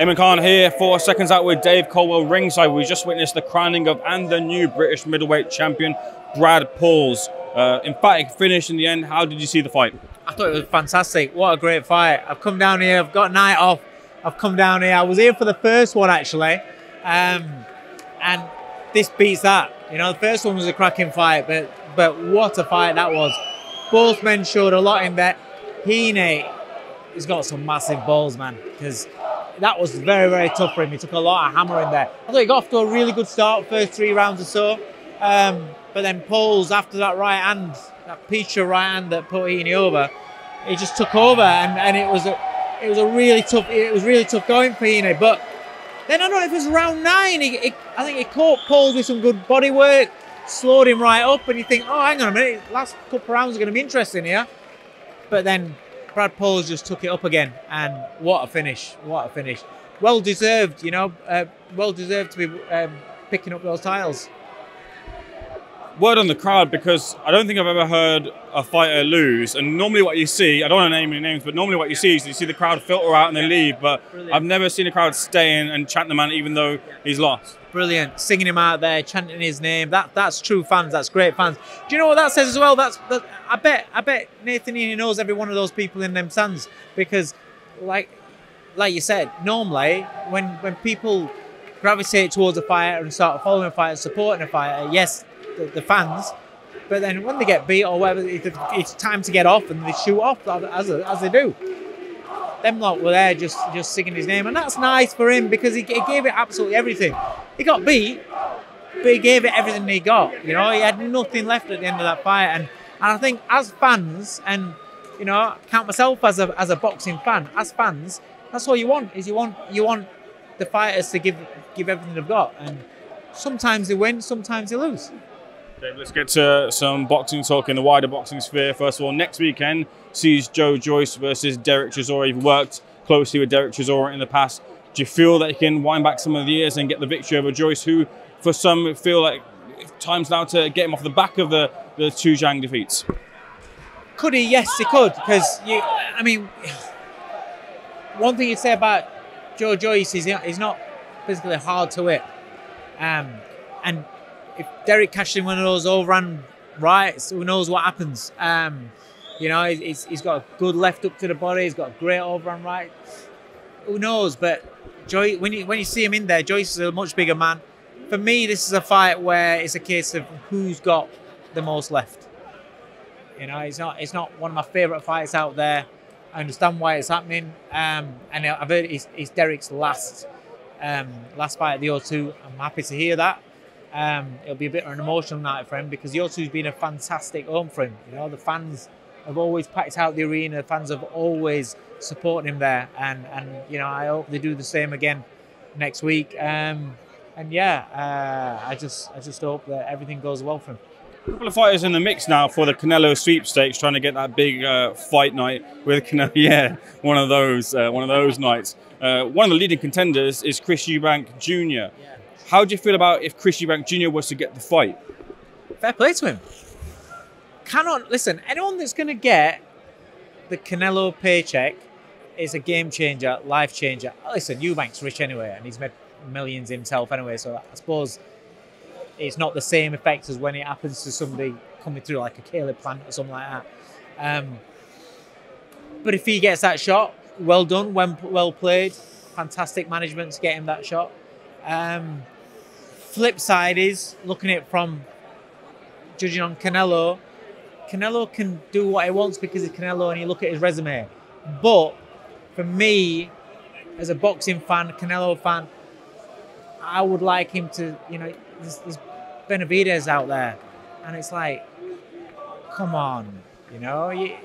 Eamon Khan here, four seconds out with Dave Coldwell ringside. We just witnessed the crowning of and the new British middleweight champion, Brad Pauls. Uh, emphatic finish in the end. How did you see the fight? I thought it was fantastic. What a great fight. I've come down here, I've got night off. I've come down here. I was here for the first one actually. Um, and this beats that. You know, the first one was a cracking fight, but but what a fight that was. Both men showed a lot in that. Heaney, he's got some massive balls, man, because that was very, very tough for him. He took a lot of hammer in there. I thought he got off to a really good start, first three rounds or so. Um, but then Pauls, after that right hand, that Peter right hand that put Heaney over, he just took over and, and it was a it was a really tough it was really tough going for Heaney. But then I don't know if it was round nine, he, he, I think he caught Pauls with some good body work, slowed him right up, and you think, oh hang on a minute, last couple of rounds are going to be interesting here. But then Brad Pauls just took it up again, and what a finish! What a finish! Well deserved, you know. Uh, well deserved to be um, picking up those titles. Word on the crowd because I don't think I've ever heard a fighter lose. And normally, what you see, I don't want to name any names, but normally what you see is you see the crowd filter out and they leave. But. I've never seen a crowd stay in and chant the man even though he's lost. Brilliant, singing him out there, chanting his name. That that's true fans. That's great fans. Do you know what that says as well? That's that, I bet I bet Nathan Heaney knows every one of those people in them stands because, like, like you said, normally when when people gravitate towards a fighter and start following a fighter, supporting a fighter, yes, the, the fans. But then when they get beat or whatever, it's time to get off and they shoot off as, as they do. Them lot were there just, just singing his name. And that's nice for him because he, he gave it absolutely everything. He got beat, but he gave it everything he got. You know, he had nothing left at the end of that fight. And, and I think as fans, and you know, count myself as a as a boxing fan, as fans, that's all you want is you want you want the fighters to give give everything they've got. And sometimes they win, sometimes they lose. Dave, let's get to some boxing talk in the wider boxing sphere. First of all, next weekend sees Joe Joyce versus Dereck Chisora. You've worked closely with Dereck Chisora in the past. Do you feel that you can wind back some of the years and get the victory over Joyce, who for some feel like time's now to get him off the back of the, the two Zhang defeats? Could he? Yes, he could. Because, you, I mean, one thing you'd say about Joe Joyce is he's not physically hard to hit. Um, and if Dereck cashed in one of those overrun rights, who knows what happens? Um, you know, he's, he's got a good left up to the body. He's got a great overrun right. Who knows? But Joy, when you when you see him in there, Joyce is a much bigger man. For me, this is a fight where it's a case of who's got the most left. You know, it's not it's not one of my favourite fights out there. I understand why it's happening, um, and I've heard it's, it's Dereck's last um, last fight at the O2. I'm happy to hear that. Um, it'll be a bit of an emotional night for him because O2's been a fantastic home for him. You know, the fans have always packed out the arena. The fans have always supported him there, and and you know, I hope they do the same again next week. Um, and yeah, uh, I just I just hope that everything goes well for him. A couple of fighters in the mix now for the Canelo sweepstakes, trying to get that big uh, fight night with Canelo. Yeah, one of those, uh, one of those nights. Uh, one of the leading contenders is Chris Eubank Jr. How do you feel about if Chris Eubank Jr. was to get the fight? Fair play to him. Cannot listen. Anyone that's going to get the Canelo paycheck is a game changer, life changer. Listen, Eubank's rich anyway, and he's made millions himself anyway. So I suppose it's not the same effect as when it happens to somebody coming through like a Caleb Plant or something like that. Um, but if he gets that shot, well done, well played, fantastic management to get him that shot. Um, Flip side is looking at it from judging on Canelo. Canelo can do what he wants because he's Canelo, and you look at his resume. But for me, as a boxing fan, Canelo fan, I would like him to, you know, there's, there's Benavidez out there, and it's like, come on, you know. You,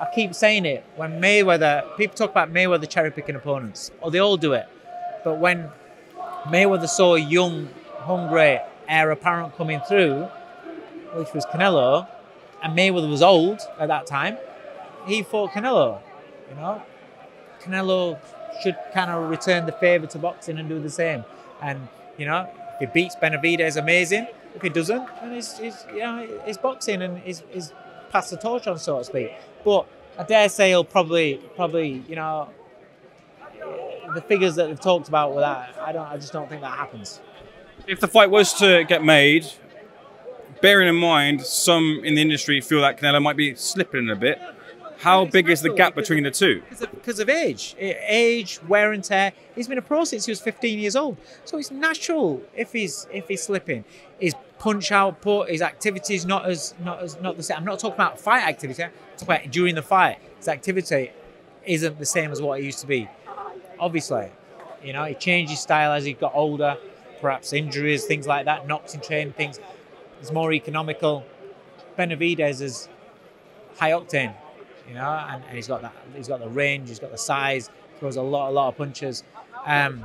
I keep saying it when Mayweather, people talk about Mayweather cherry picking opponents, or they all do it, but when Mayweather saw young hungry heir apparent coming through, which was Canelo, and Mayweather was old at that time, he fought Canelo. You know, Canelo should kind of return the favour to boxing and do the same. And you know, if he beats Benavidez, amazing. If he doesn't, then he's, he's you know he's boxing and he's, he's passed the torch on, so to speak. But I dare say he'll probably probably you know eh, the figures that they've talked about with that, I don't. I just don't think that happens. If the fight was to get made, bearing in mind some in the industry feel that Canelo might be slipping a bit, how big is the gap between the two? Because of, because of age, age, wear and tear. He's been a pro since he was 15 years old, so it's natural if he's if he's slipping. His punch output, his activity is not as not as not the same. I'm not talking about fight activity. I'm talking about during the fight. His activity isn't the same as what it used to be. Obviously, you know, he changed his style as he got older. Perhaps injuries, things like that, knocks and training, things. It's more economical. Benavidez is high octane, you know, and, and he's got that. He's got the range. He's got the size. Throws a lot, a lot of punches. Um,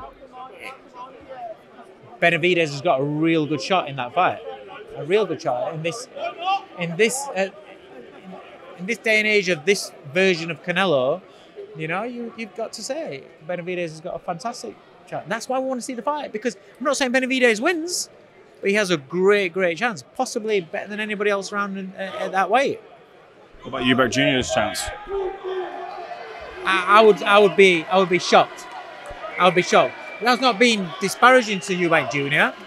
Benavidez has got a real good shot in that fight. A real good shot in this, in this, uh, in this day and age of this version of Canelo. You know, you you've got to say Benavidez has got a fantastic And that's why we want to see the fight because I'm not saying Benavidez wins, but he has a great, great chance, possibly better than anybody else around in, uh, at that weight. What about Eubank Jr.'s chance? I, I would I would be I would be shocked. I would be shocked. That's not being disparaging to Eubank Jr.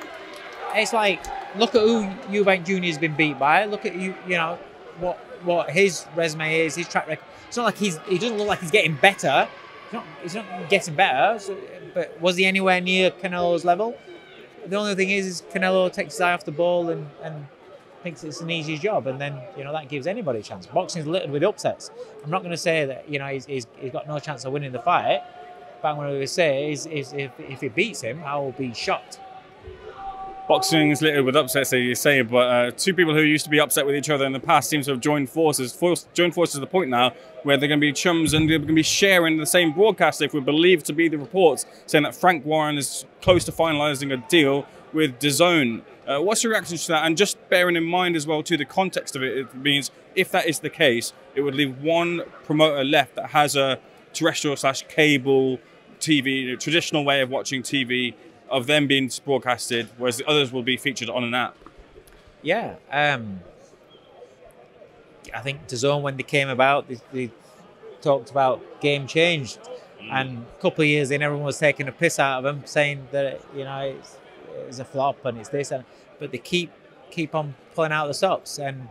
It's like look at who Eubank Jr. has been beat by. Look at you you know what what his resume is, his track record. It's not like he's he doesn't look like he's getting better. He's not he's not getting better. So, but was he anywhere near Canelo's level? The only thing is, is Canelo takes his eye off the ball and, and thinks it's an easy job, and then you know that gives anybody a chance. Boxing's littered with upsets. I'm not going to say that you know he's, he's, he's got no chance of winning the fight, but I'm going to say is, is if, if he beats him, I will be shocked. Boxing is littered with upsets, as you say, but uh, two people who used to be upset with each other in the past seem to have joined forces. Joined forces to the point now where they're going to be chums and they're going to be sharing the same broadcast. If we're believed to be the reports saying that Frank Warren is close to finalising a deal with DAZN. Uh, what's your reaction to that? And just bearing in mind as well, too, the context of it, it means if that is the case, it would leave one promoter left that has a terrestrial slash cable TV, traditional way of watching TV, of them being broadcasted, whereas the others will be featured on an app. Yeah, um, I think DAZN when they came about, they, they talked about game changed, and a couple of years in, everyone was taking a piss out of them, saying that you know it's, it's a flop and it's this, and but they keep keep on pulling out the stops. And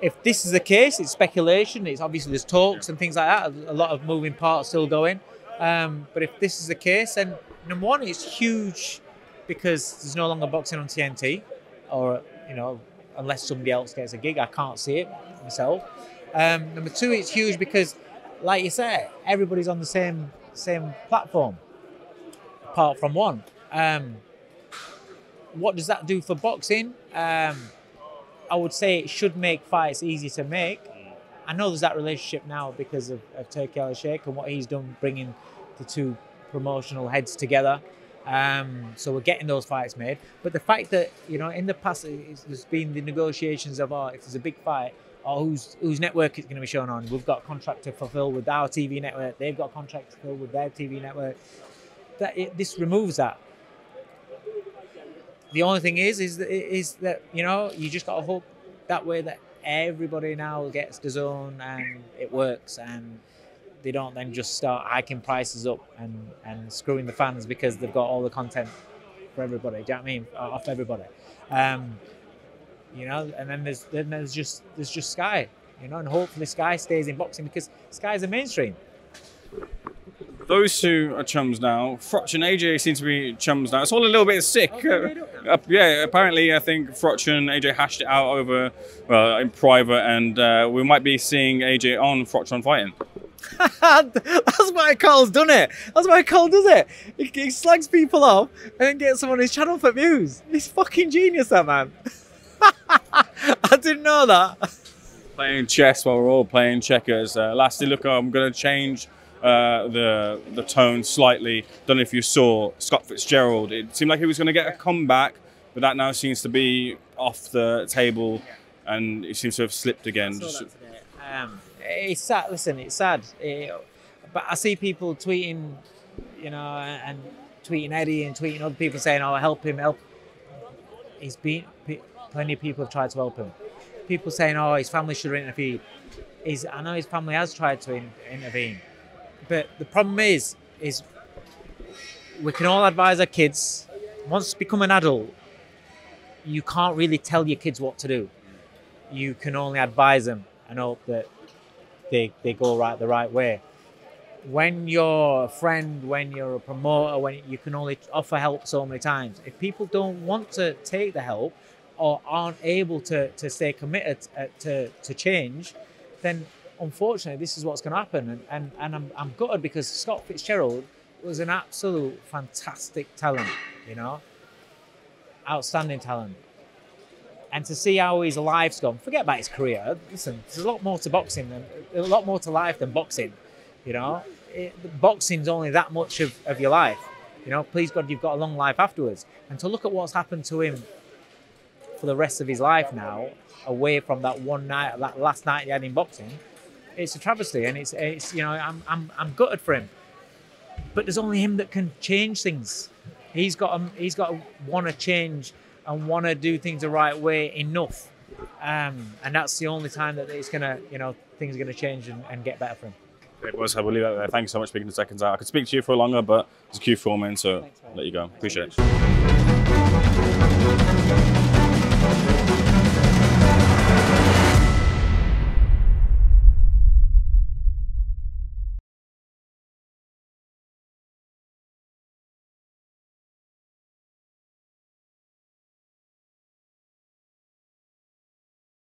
if this is the case, it's speculation. It's obviously there's talks and things like that. A lot of moving parts still going. Um, but if this is the case, then number one, it's huge because there's no longer boxing on TNT, or you know, unless somebody else gets a gig, I can't see it myself. Um, number two, it's huge because, like you said, everybody's on the same same platform, apart from one. Um, what does that do for boxing? Um, I would say it should make fights easy to make. I know there's that relationship now because of, of Turki Al Sheikh and what he's done bringing the two promotional heads together. Um, so we're getting those fights made. But the fact that you know in the past there's been the negotiations of oh, if there's a big fight, or whose whose network it's going to be shown on. We've got a contract to fulfil with our TV network. They've got a contract to fulfill with their TV network. That it, this removes that. The only thing is, is that, is that you know you just got to hope that way that everybody now gets DAZN and it works and they don't then just start hiking prices up and, and screwing the fans because they've got all the content for everybody. Do you know what I mean? Off everybody. Um, you know, and then there's then there's just there's just Sky, you know, and hopefully Sky stays in boxing because Sky's a mainstream. Those two are chums now. Froch and AJ seem to be chums now. It's all a little bit sick. Okay, Uh, yeah, apparently I think Froch and AJ hashed it out over, well, in private, and uh, we might be seeing AJ on Froch on fighting. That's why Carl's done it. That's why Carl does it. He, he slags people off and then gets them on his channel for views. He's fucking genius, that man. I didn't know that. Playing chess while we're all playing checkers. Uh, lastly, look, I'm going to change uh, the the tone slightly. Don't know if you saw Scott Fitzgerald. It seemed like he was going to get a comeback, but that now seems to be off the table, and he seems to have slipped again. Just- Um, it's sad. Listen, it's sad. Eh, but I see people tweeting, you know, and tweeting Eddie and tweeting other people saying, "Oh, help him, help." He's been plenty of people have tried to help him. People saying, "Oh, his family should intervene." Is I know his family has tried to in, intervene, but the problem is, is we can all advise our kids. Once you become an adult, you can't really tell your kids what to do. You can only advise them and hope that they, they go right the right way. When you're a friend, when you're a promoter, when you can only offer help so many times. If people don't want to take the help or aren't able to, to stay committed uh, to, to change, then unfortunately this is what's going to happen. And, and, and I'm, I'm gutted because Scott Fitzgerald was an absolute fantastic talent, you know, outstanding talent. And to see how his life's gone, forget about his career. Listen, there's a lot more to boxing than a lot more to life than boxing. You know, it, boxing's only that much of, of your life. You know, please God, you've got a long life afterwards. And to look at what's happened to him for the rest of his life now, away from that one night, that last night he had in boxing, it's a travesty. And it's, it's you know, I'm, I'm, I'm gutted for him. But there's only him that can change things. He's got he's got to want to change and want to do things the right way enough. Um, and that's the only time that it's gonna, you know, things are gonna change and, and get better for him. It was. I leave that there. Thank you so much for speaking the seconds out. I could speak to you for longer, but it's a queue forming, so Thanks, let you go. Appreciate it.